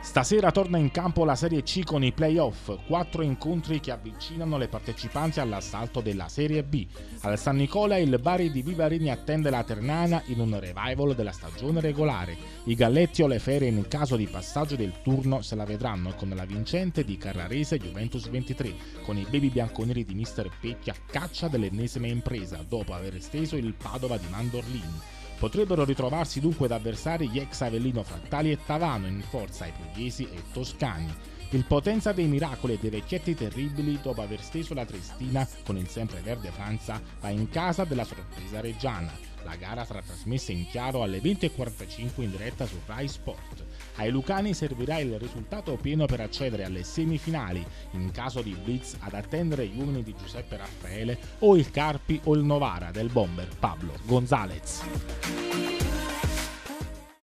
Stasera torna in campo la Serie C con i playoff, quattro incontri che avvicinano le partecipanti all'assalto della Serie B. Al San Nicola il Bari di Vivarini attende la Ternana in un revival della stagione regolare. I Galletti o le Fere in caso di passaggio del turno se la vedranno con la vincente di Carrarese Juventus 23, con i baby bianconeri di Mister Pecchia a caccia dell'ennesima impresa dopo aver esteso il Padova di Mandorlini. Potrebbero ritrovarsi dunque ad avversari gli ex Avellino Frattali e Tavano in forza ai pugliesi e toscani. Il Potenza dei Miracoli e dei Vecchietti Terribili, dopo aver steso la Trestina con il sempreverde Franza, va in casa della sorpresa reggiana. La gara sarà trasmessa in chiaro alle 20.45 in diretta su Rai Sport. Ai Lucani servirà il risultato pieno per accedere alle semifinali, in caso di blitz ad attendere gli uomini di Giuseppe Raffaele o il Carpi o il Novara del bomber Pablo Gonzalez.